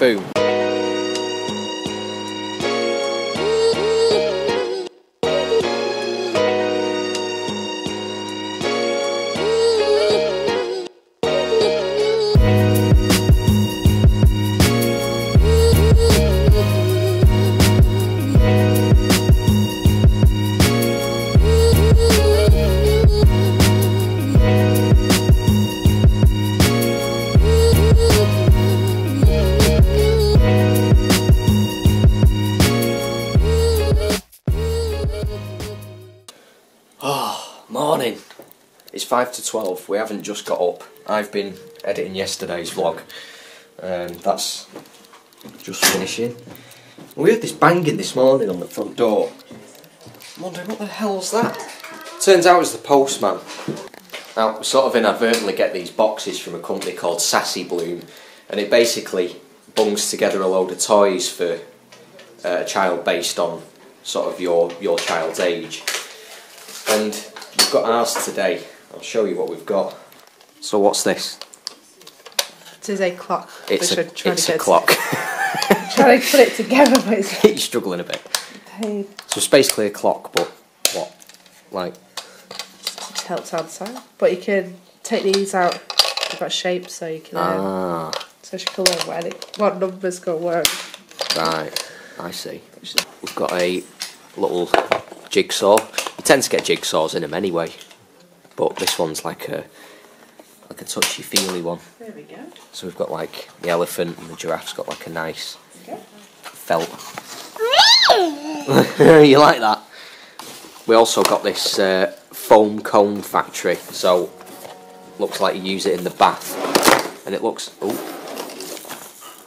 boom 5 to 12. We haven't just got up. I've been editing yesterday's vlog. Um, that's just finishing. We heard this banging this morning on the front door. I'm wondering what the hell's that? Turns out it's the postman. Now, we sort of inadvertently get these boxes from a company called Sassy Bloom, and it basically bungs together a load of toys for uh, a child based on sort of your, your child's age. And we've got ours today. I'll show you what we've got. So what's this? It is a clock. It's which a, I'm trying it's to a clock. Trying to put it together, but it's You're struggling a bit. hey, So it's basically a clock, but what? Like, tilts outside. But you can take these out. They've got shapes, so you can um, ah, so you can learn where they, what numbers go where. right. I see. We've got a little jigsaw. You tend to get jigsaws in them anyway, but this one's like a like a touchy feely one. There we go. So we've got like the elephant and the giraffe's got like a nice Okay. felt. you like that? We also got this uh, foam cone factory, so looks like you use it in the bath, and it looks ooh,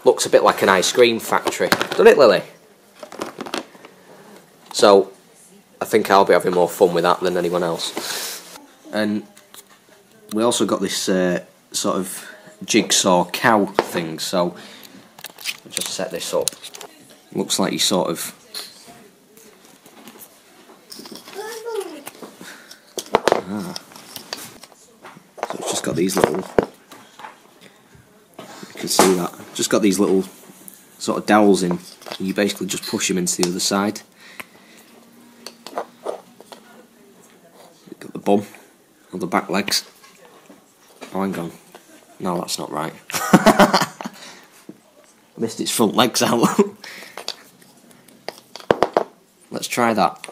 looks a bit like an ice cream factory, doesn't it, Lily? So I think I'll be having more fun with that than anyone else. And we also got this uh, sort of jigsaw cow thing, so I'll just set this up. Looks like you sort of Ah. So it's just got these little. You can see that. Just got these little sort of dowels in. You basically just push them into the other side. Got the bum the back legs. Oh, hang on. No, that's not right. Missed its front legs out. Let's try that.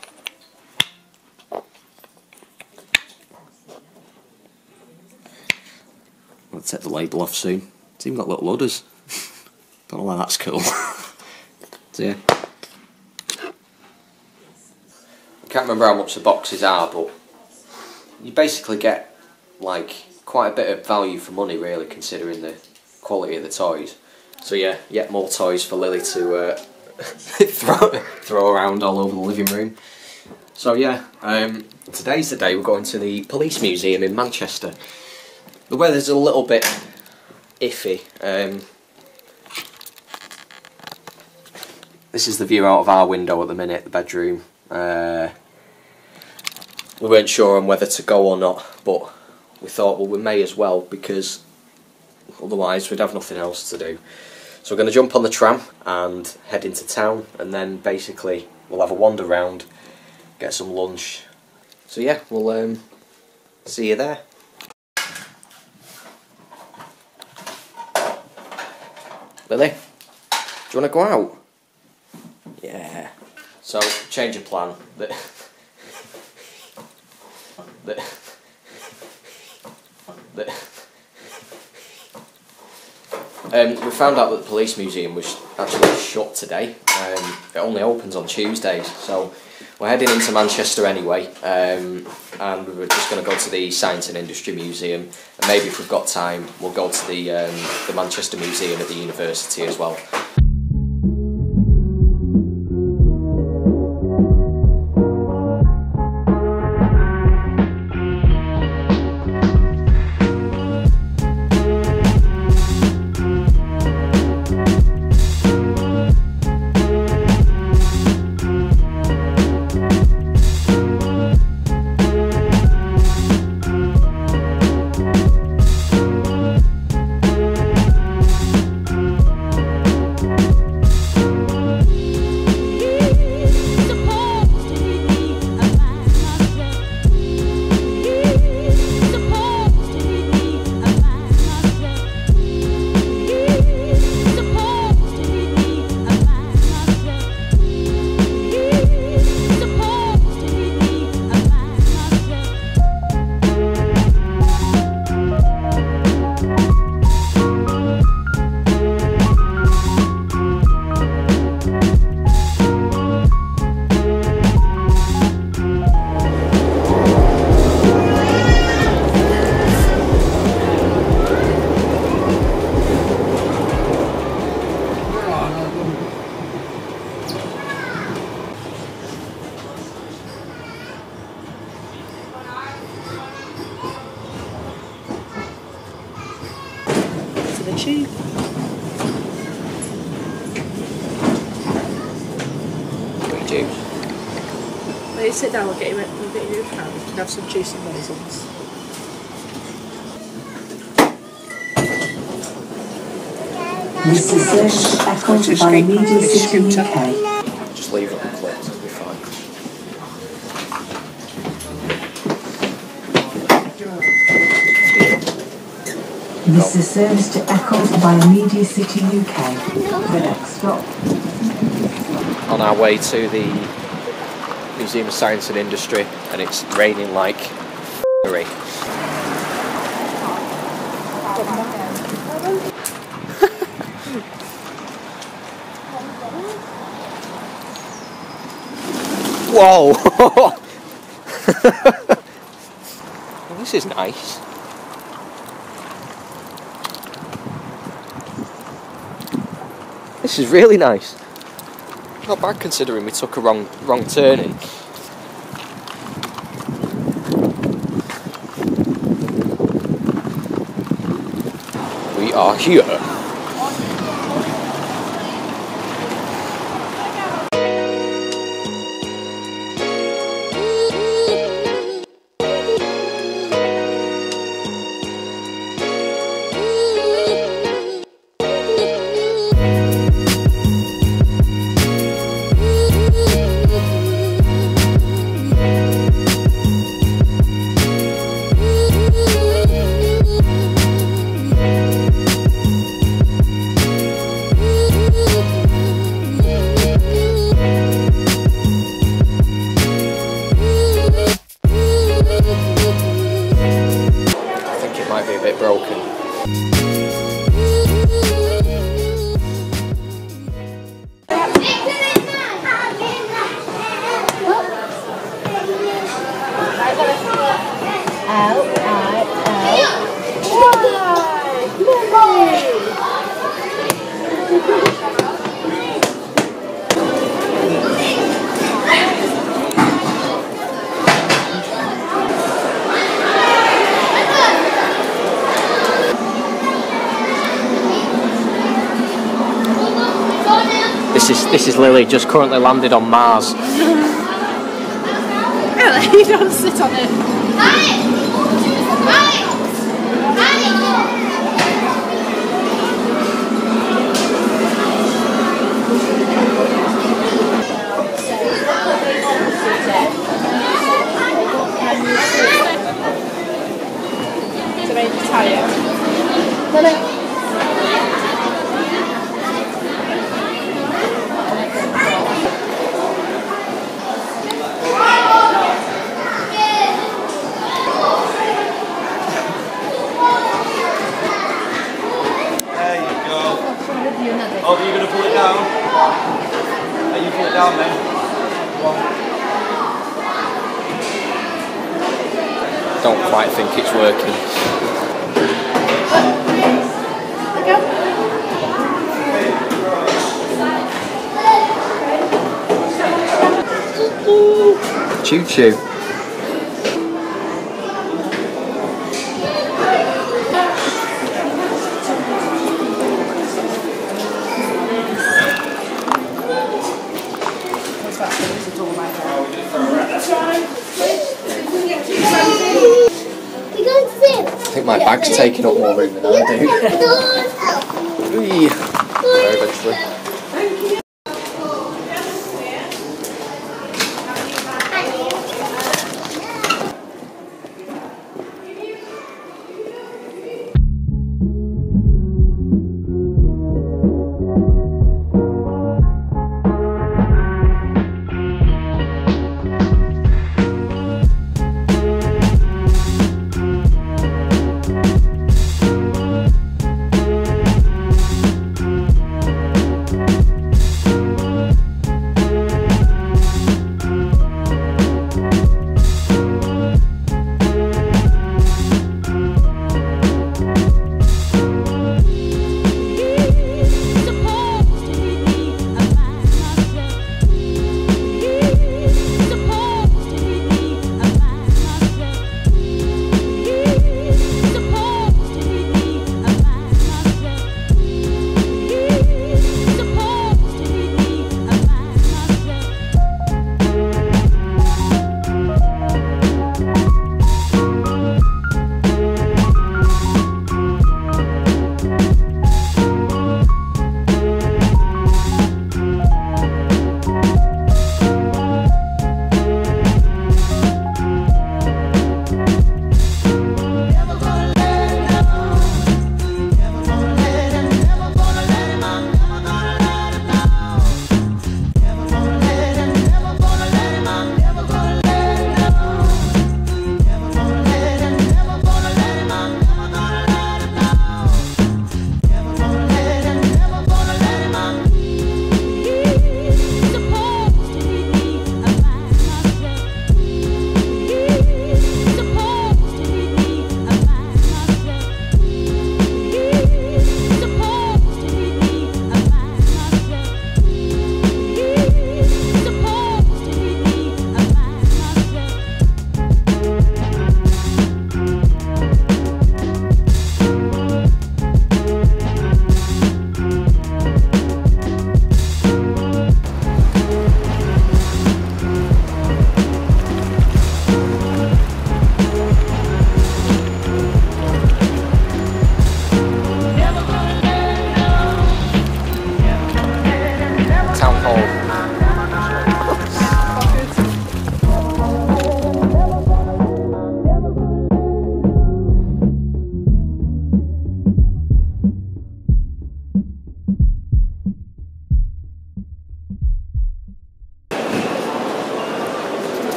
I'll take the label off soon. It's even got little udders. Don't know why that's cool. so yeah. I can't remember how much the boxes are, but you basically get like quite a bit of value for money, really, considering the quality of the toys. So yeah, yet more toys for Lily to uh, throw throw around all over the living room. So yeah, um, today's the day we're going to the police museum in Manchester. The weather's a little bit iffy. Um, this is the view out of our window at the minute, the bedroom. Uh, we weren't sure on whether to go or not, but we thought, well, we may as well because otherwise we'd have nothing else to do. So we're going to jump on the tram and head into town, and then basically we'll have a wander round, get some lunch. So yeah, we'll um, see you there. Lily, do you want to go out? Yeah. So change of plan. The, the, um, we found out that the police museum was actually shut today. Um, it only opens on Tuesdays, so we're heading into Manchester anyway. Um, and we were just going to go to the Science and Industry Museum, and maybe if we've got time, we'll go to the um, the Manchester Museum at the university as well. Can. You can have some juice and raisins. This is Search Eccles by Escape Media City. UK. Just leave it unclipped, it'll be fine. This is service to Eccles by Media City UK. The next stop. On our way to the Museum of Science and Industry, and it's raining like f***ery. Whoa! well, this is nice. This is really nice. Not bad considering we took a wrong wrong turning. We are here. It broken. Is this is Lily just currently landed on Mars. Really? You don't sit on it. To make you tired. There you go. Oh, are you going to pull it down? Are you pull it down then? Don't quite think it's working. Choo choo. My bag's taking up more room than I do. There eventually.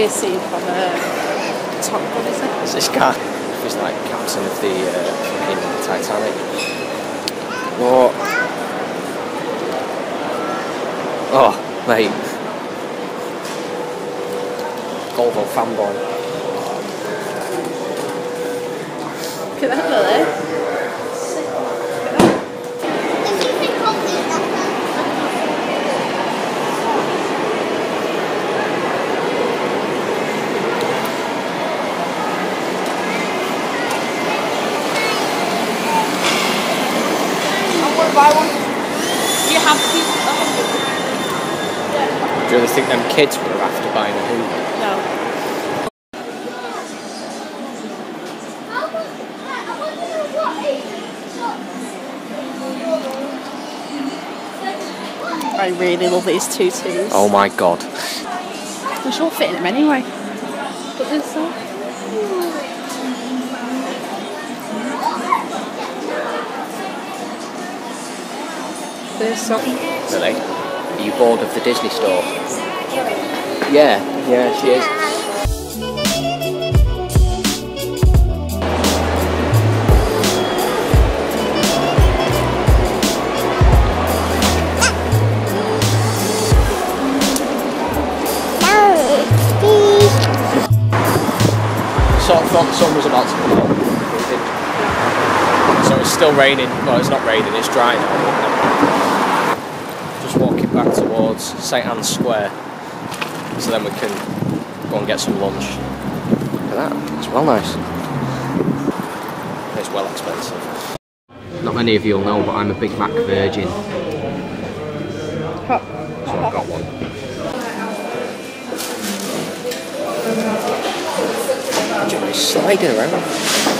To be a from uh, Top Gun, is it? It's this guy. He's like captain of the uh, fucking Titanic. What? Oh, mate. Volvo fanboy. Look at that, Lily. You have to. Do you really think them kids were after buying a Hoover? No. I really love these tutus. Oh my god. We should all fit in them anyway. But there's so. There's so. Really? Are you bored of the Disney store? Yeah, yeah, she is. Sort of thought the sun was about to come didn't. So it's still raining. Well, it's not raining, it's dry now. Just towards St Ann's Square. So then we can go and get some lunch. Look at that, it's well nice. It's well expensive. Not many of you will know, but I'm a Big Mac virgin. So I've got one. Johnny's sliding around.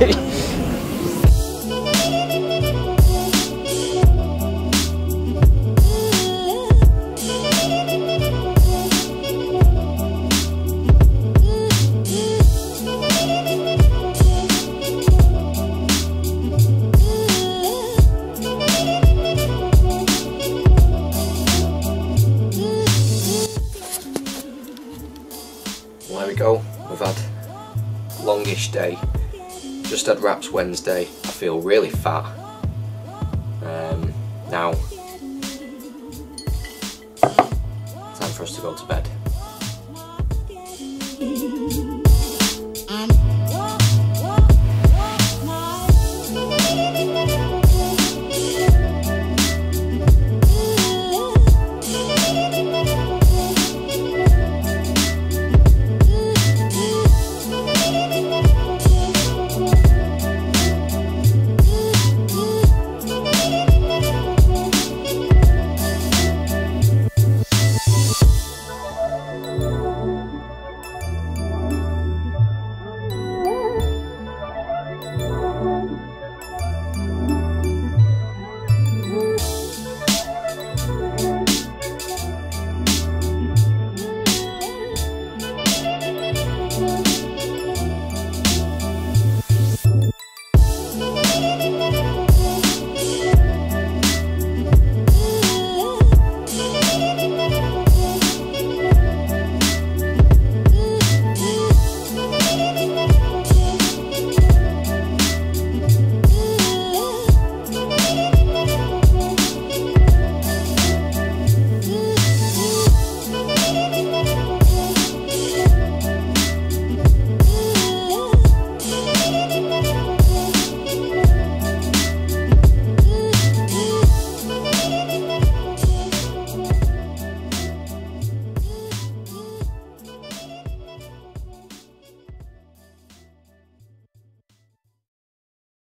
güey. Had wraps Wednesday. I feel really fat. Um, now, time for us to go to bed.